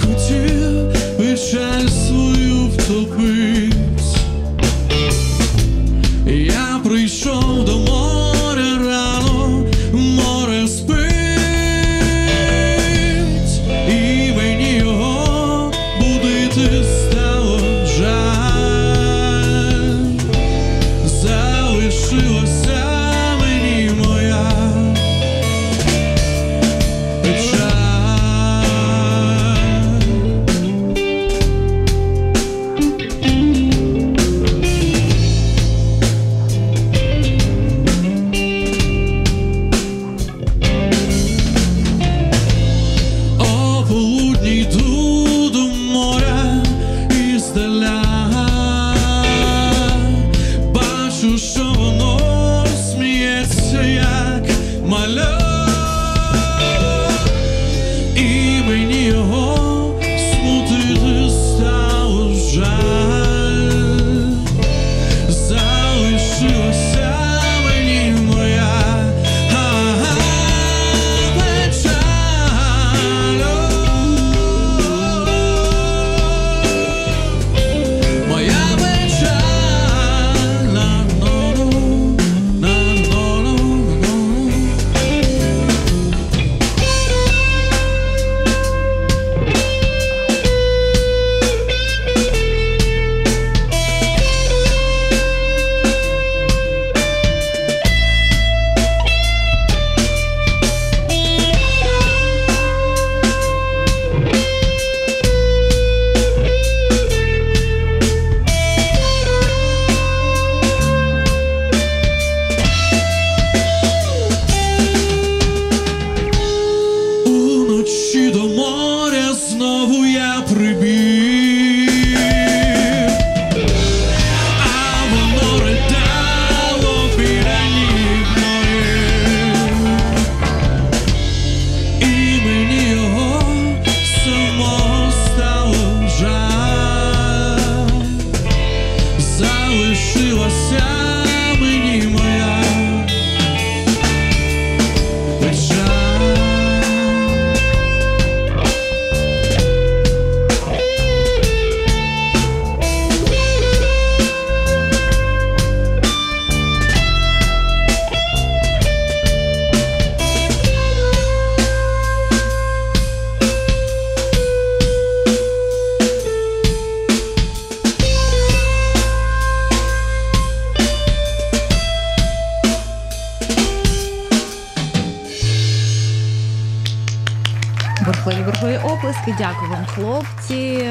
Хотів печаль свою втопив 是我想 бурхливі бурхливі оплески. Дякую вам, хлопці.